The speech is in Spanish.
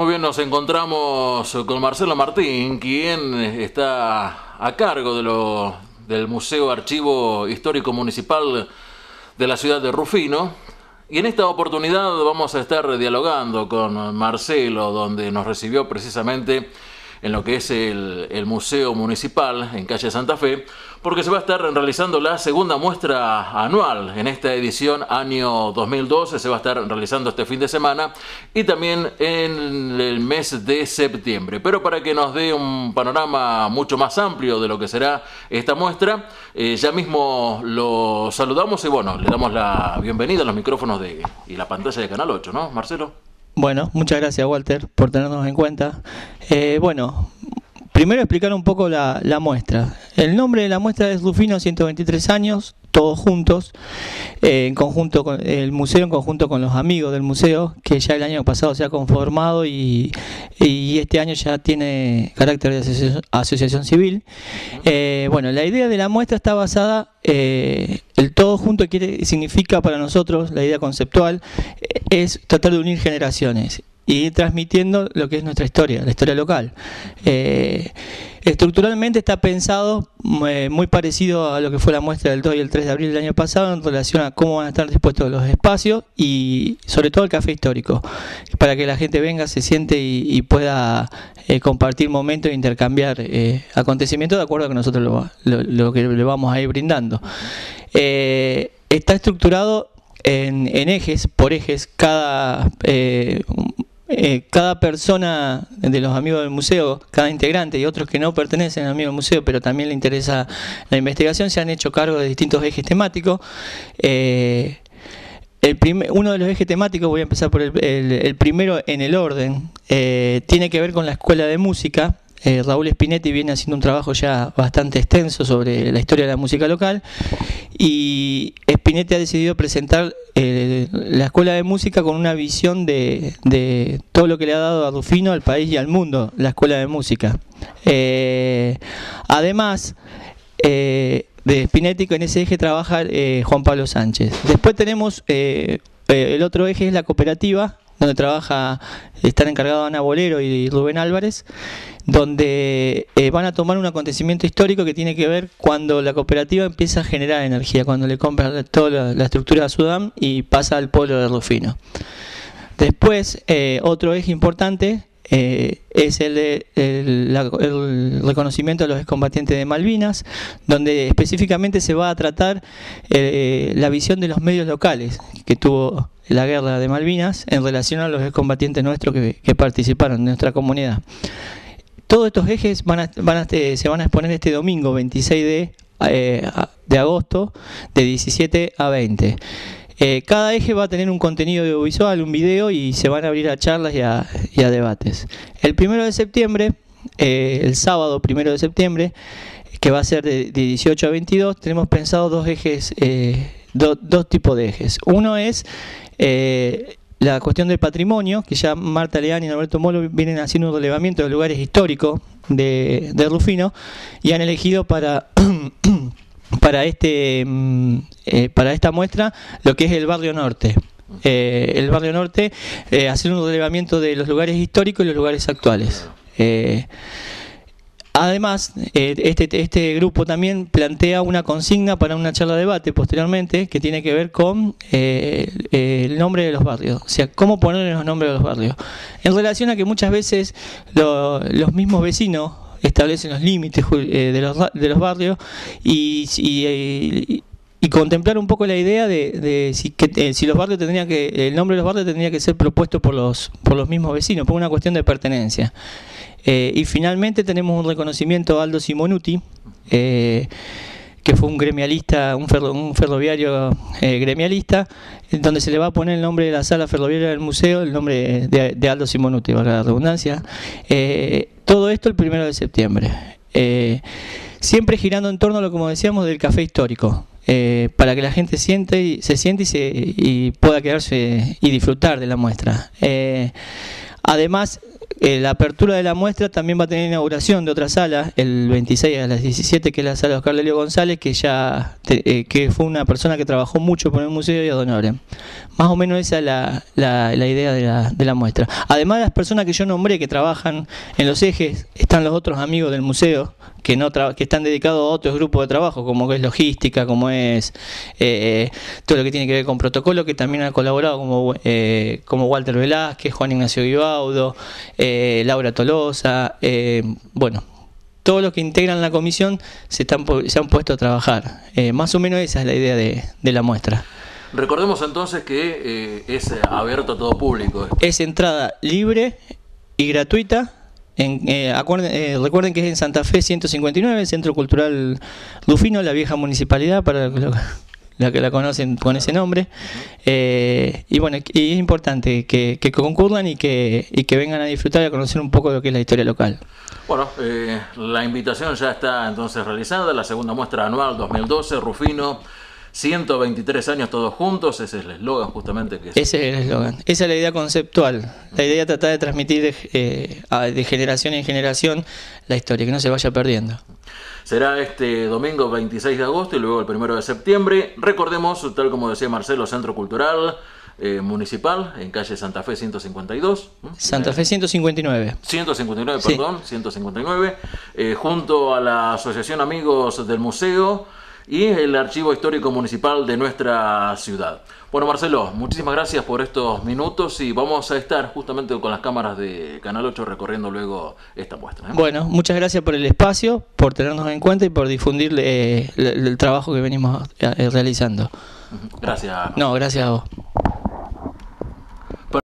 Muy bien, nos encontramos con Marcelo Martín, quien está a cargo de lo, del Museo Archivo Histórico Municipal de la ciudad de Rufino. Y en esta oportunidad vamos a estar dialogando con Marcelo, donde nos recibió precisamente en lo que es el, Museo Municipal en calle Santa Fe, porque se va a estar realizando la segunda muestra anual en esta edición año 2012, se va a estar realizando este fin de semana y también en el mes de septiembre. Pero para que nos dé un panorama mucho más amplio de lo que será esta muestra, eh, ya mismo lo saludamos y bueno, le damos la bienvenida a los micrófonos de, y la pantalla de Canal 8, ¿no, Marcelo? Bueno, muchas gracias Walter por tenernos en cuenta. Eh, bueno, primero explicar un poco la, muestra. El nombre de la muestra es Rufino 123 años, todos juntos, eh, en conjunto con el museo, en conjunto con los amigos del museo, que ya el año pasado se ha conformado y, este año ya tiene carácter de asociación, civil. Eh, bueno, la idea de la muestra está basada, eh, el todo junto quiere, significa para nosotros, la idea conceptual, es tratar de unir generaciones y ir transmitiendo lo que es nuestra historia, la historia local. Eh, estructuralmente está pensado eh, muy parecido a lo que fue la muestra del 2 y el 3 de abril del año pasado en relación a cómo van a estar dispuestos los espacios y sobre todo el café histórico, para que la gente venga, se siente y, pueda eh, compartir momentos e intercambiar acontecimientos de acuerdo a que nosotros lo, que le vamos a ir brindando. Está estructurado en, en, ejes, por ejes, cada eh, cada persona de los amigos del museo, cada integrante y otros que no pertenecen al amigo del museo, pero también le interesa la investigación, se han hecho cargo de distintos ejes temáticos. Eh, uno de los ejes temáticos, voy a empezar por el, primero en el orden, eh, tiene que ver con la escuela de música. Raúl Spinetti viene haciendo un trabajo ya bastante extenso sobre la historia de la música local y Spinetti ha decidido presentar eh, la escuela de música con una visión de, de, todo lo que le ha dado a Rufino, al país y al mundo la escuela de música. Eh, además, eh, de Spinetti en ese eje trabaja Juan Pablo Sánchez. Después tenemos el otro eje es la cooperativa, donde trabaja, están encargados Ana Bolero y Rubén Álvarez, donde eh, van a tomar un acontecimiento histórico que tiene que ver cuando la cooperativa empieza a generar energía, cuando le compra toda la, estructura a Sudán y pasa al pueblo de Rufino. Después, eh, otro eje importante eh, es el, de, el, el, reconocimiento de los excombatientes de Malvinas, donde específicamente se va a tratar eh, la visión de los medios locales que tuvo la guerra de Malvinas en relación a los excombatientes nuestros que, participaron en nuestra comunidad. Todos estos ejes van a, van a, se van a exponer este domingo 26 de, eh, de agosto de 17 a 20. Eh, cada eje va a tener un contenido audiovisual, un video y se van a abrir a charlas y a, debates. El primero de septiembre, eh, el sábado primero de septiembre, que va a ser de, de 18 a 22, tenemos pensado dos ejes, eh, do, dos tipos de ejes. Uno es la cuestión del patrimonio, que ya Marta Leán y Norberto Molo vienen haciendo un relevamiento de lugares históricos de Rufino y han elegido para para este eh, para esta muestra lo que es el barrio norte. Eh, el barrio norte, eh, hacer un relevamiento de los lugares históricos y los lugares actuales. Eh, Además, este, este, grupo también plantea una consigna para una charla de debate posteriormente que tiene que ver con eh, el nombre de los barrios, o sea, cómo ponerle los nombres de los barrios. En relación a que muchas veces lo, los mismos vecinos establecen los límites eh, de, los, de los barrios y, y, y, contemplar un poco la idea de, si, que, eh, si, los barrios tendrían que el nombre de los barrios tendría que ser propuesto por los por los mismos vecinos por una cuestión de pertenencia eh, y finalmente tenemos un reconocimiento a Aldo Simonuti eh, que fue un gremialista, un, ferro, un ferroviario eh, gremialista, donde se le va a poner el nombre de la sala ferroviaria del museo, el nombre de, Aldo Simonuti, valga la redundancia. Eh, todo esto el primero de septiembre. Eh, siempre girando en torno a lo como decíamos del café histórico. Eh, para que la gente siente y, se siente y, se, y pueda quedarse y disfrutar de la muestra. Eh, además, la apertura de la muestra también va a tener inauguración de otra sala, el 26 a las 17, que es la sala de Oscar Lelio González, que ya eh, que fue una persona que trabajó mucho por el museo y adonore. Más o menos esa es la, la, idea de la, de la, muestra. Además de las personas que yo nombré que trabajan en los ejes, están los otros amigos del museo que no que están dedicados a otros grupos de trabajo, como es logística, como es eh, todo lo que tiene que ver con protocolo, que también ha colaborado como, como Walter Velázquez, Juan Ignacio Vivaudo, eh, Laura Tolosa, eh, bueno, todos los que integran la comisión se, están, se han puesto a trabajar. Eh, más o menos esa es la idea de, la muestra. Recordemos entonces que es abierto a todo público. Es entrada libre y gratuita. En, recuerden que es en Santa Fe 159, el Centro Cultural Lufino, la vieja municipalidad, para la que la conocen con ese nombre. Eh, y bueno, y es importante que, concurran y que, y que vengan a disfrutar y a conocer un poco de lo que es la historia local. Bueno, eh, la invitación ya está entonces realizada, la segunda muestra anual 2012, Rufino. 123 años todos juntos, ese es el eslogan justamente. Que Ese es el eslogan, esa es la idea conceptual. La idea es tratar de transmitir de, eh, de generación en generación la historia, que no se vaya perdiendo. Será este domingo 26 de agosto y luego el 1 de septiembre. Recordemos, tal como decía Marcelo, Centro Cultural eh, Municipal en calle Santa Fe 152. Santa Fe 159. 159, perdón, 159. Eh, junto a la Asociación Amigos del Museo y el Archivo Histórico Municipal de nuestra ciudad. Bueno, Marcelo, muchísimas gracias por estos minutos y vamos a estar justamente con las cámaras de Canal 8 recorriendo luego esta muestra. ¿eh? Bueno, muchas gracias por el espacio, por tenernos en cuenta y por difundir eh, el, trabajo que venimos eh, realizando. Gracias. No, gracias a vos.